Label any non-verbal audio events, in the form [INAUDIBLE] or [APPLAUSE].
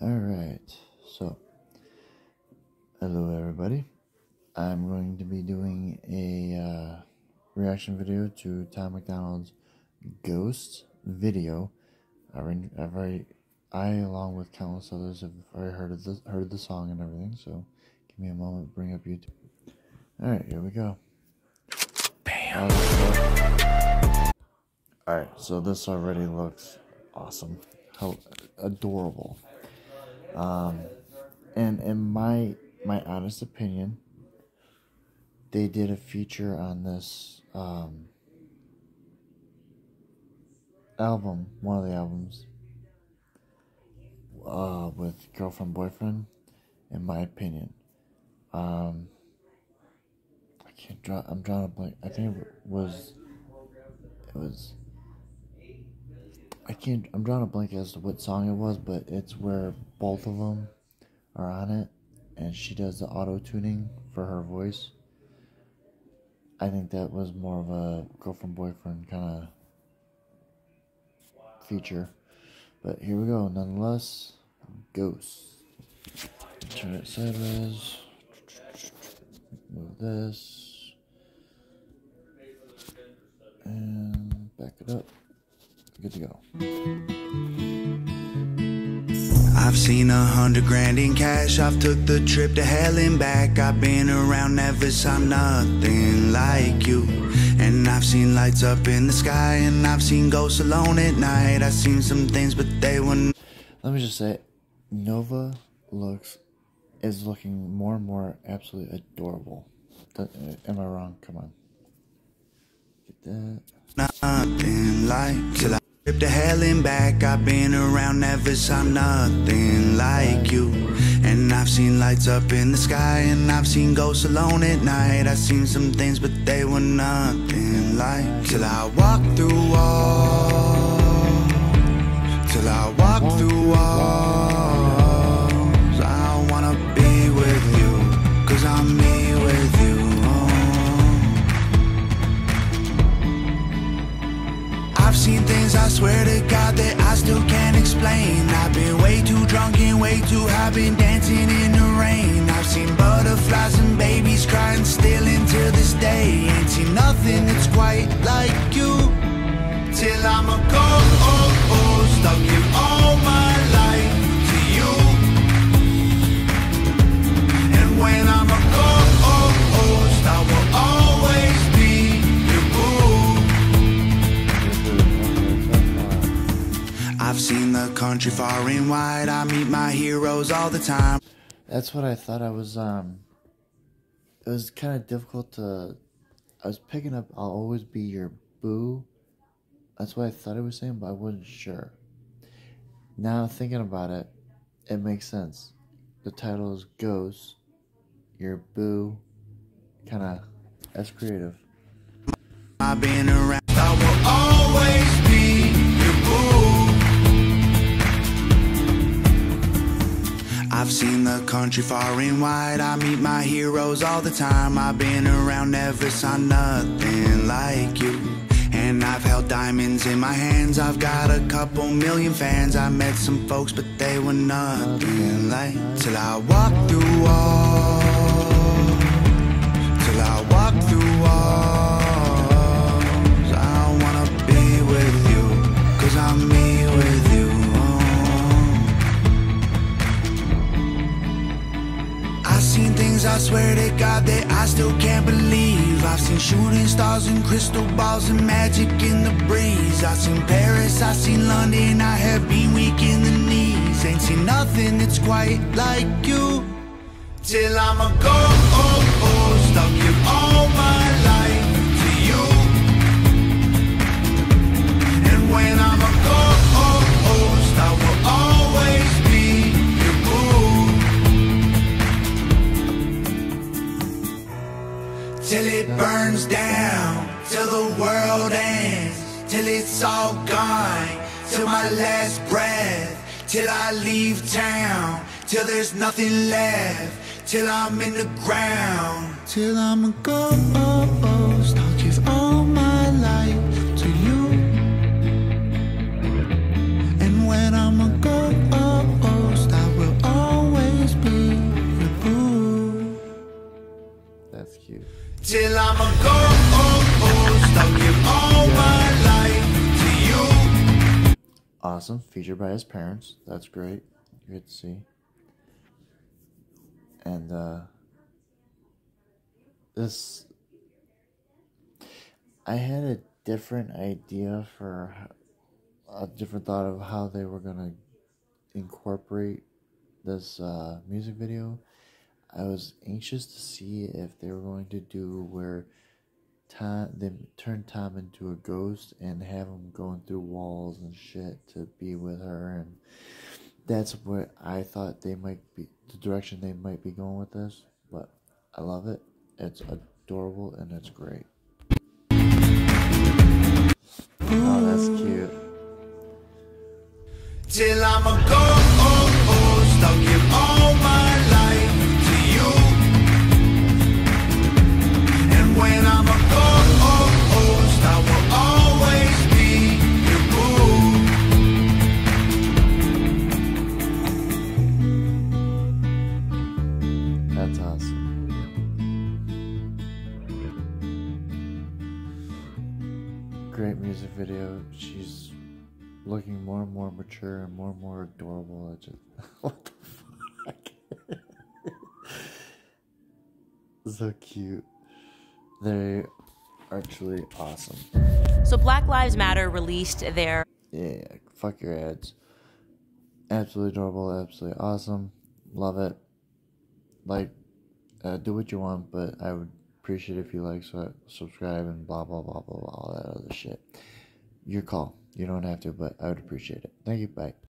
Alright, so hello everybody. I'm going to be doing a uh, reaction video to Tom MacDonald's Ghost video. I've already, I've already, I along with countless others have already heard of the heard the song and everything. So give me a moment to bring up YouTube. Alright, here we go. Bam. Alright, so this already looks awesome. How adorable. Um, and in my my honest opinion, they did a feature on this um, album, one of the albums, uh, with girlfriend boyfriend. In my opinion, um, I can't draw. I'm drawing a blank. I think it was. It was. I can't. I'm drawing a blank as to what song it was, but it's where both of them are on it, and she does the auto tuning for her voice. I think that was more of a girlfriend boyfriend kind of feature. But here we go, nonetheless. Ghost. Turn it sideways. Move this. And back it up. Good to go. I've seen a hundred grand in cash. I've took the trip to hell and back. I've been around, never saw nothing like you. And I've seen lights up in the sky, and I've seen ghosts alone at night. I've seen some things, but they were. Let me just say, Nova looks is looking more and more absolutely adorable. Uh, am I wrong? Come on. Get that. Nothing like till I. Trip to hell and back, I've been around, never saw nothing like you. And I've seen lights up in the sky, and I've seen ghosts alone at night. I've seen some things, but they were nothing like. Till I walked through walls, I swear to God that I still can't explain. I've been way too drunk and way too high, been dancing in the rain. I've seen butterflies and babies crying still until this day. Ain't seen nothing that's quite like you. Till I'm a country far and wide. I meet my heroes all the time. That's what I thought I was um it was kind of difficult to I was picking up I'll always be your boo. That's what I thought I was saying, but I wasn't sure. Now thinking about it, it makes sense. The title is Ghost, your boo, kind of that's creative. I've been around. I will always I've seen the country far and wide. I meet my heroes all the time. I've been around, never saw nothing like you. And I've held diamonds in my hands. I've got a couple million fans. I met some folks, but they were nothing like. Till I walked through walls. Till I walked through I've seen shooting stars and crystal balls and magic in the breeze. I've seen Paris, I've seen London, I have been weak in the knees. Ain't seen nothing that's quite like you. Till I'm a ghost, oh, oh, I'll give all Till it burns down, till the world ends, till it's all gone, till my last breath, till I leave town, till there's nothing left till I'm in the ground. Till I'm a ghost, Till I'm a ghost, I'll give all my life to you. Awesome. Featured by his parents. That's great. Good to see. And uh this I had a different idea for a different thought of how they were gonna incorporate this uh, music video. I was anxious to see if they were going to do where Tom they turn Tom into a ghost and have him going through walls and shit to be with her and that's what I thought they might be the direction they might be going with this. But I love it. It's adorable and it's great. Oh, that's cute. Till I'm a ghost, Great music video. She's looking more and more mature and more and more adorable. I just [LAUGHS] what the fuck? [LAUGHS] so cute. They are truly awesome. So Black Lives Matter released their Yeah, fuck your ads. Absolutely adorable, absolutely awesome. Love it. Like, uh, do what you want, but I would appreciate if you like, so subscribe, and blah blah blah blah blah all that other shit. Your call. You don't have to, but I would appreciate it. Thank you. Bye.